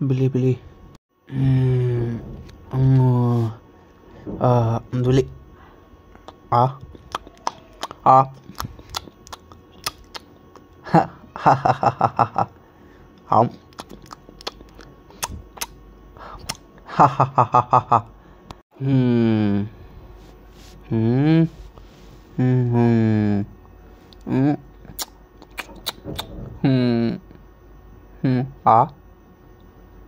beli beli hmm hmm ah beli ah ah ha ha ha ha ha ha ha. Ha ha ha ha ha ha. Hmm. Hmm. Hmm. Hmm. Hmm. Hmm. Hmm.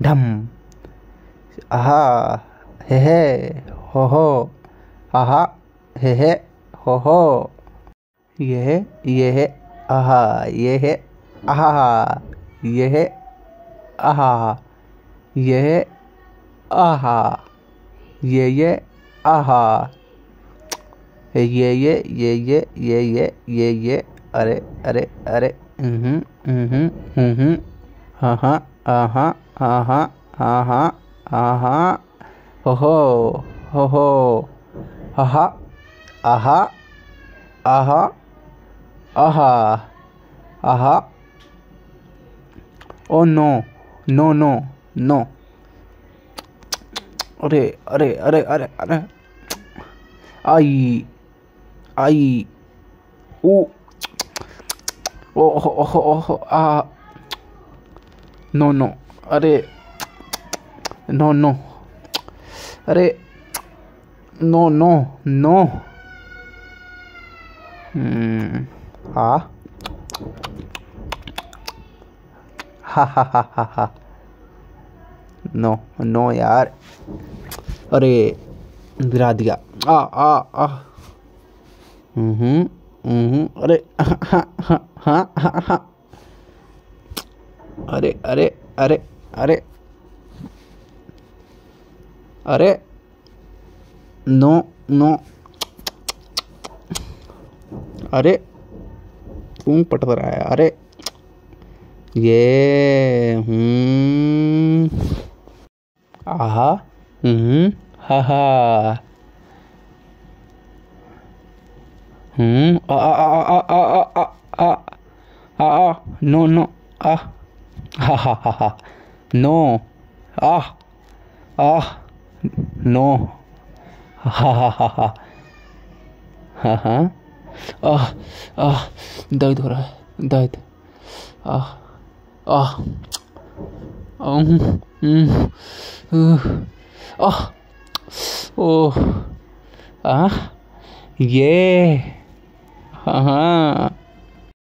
dum. Aha. He he. Ho ho. Aha. He he. Ho ho. ये ये आहा, ये है, आहा, ये है, आहा, ये है, आहा, ये ये, आहा ये ये ये ये ये ये ये ये, अरे अरे अरे हम्म हम्म हम्म हाँ हाँ Ajá, ajá, ajá, ajá. Jojo, jojo. Ajá, ajá, ajá, ajá, ajá. Oh no, no, no, no. Are, are, are, are, are. Ay, ay. Uh. Ojo, ojo, ojo. Ah. No no अरे नो नो अरे no no no hmm हाँ? हा हा हा हा no no यार. अरे, गिरा दिया. आ आ आ. हम्म हम्म. अरे हाँ हाँ हाँ हाँ हाँ. अरे अरे अरे अरे अरे नो नो अरे तू पट रहा है अरे ये हम्म आहा हम्म हा हा हम्म आ आ आ आ आ आ आ आ नो नो आ हा हा हा हा नो आ आ नो हा हा हा. हा हाँ हाँ आह आह दर्द. हो रहा है दर्द आह आह आह ओह आह ये हाँ हाँ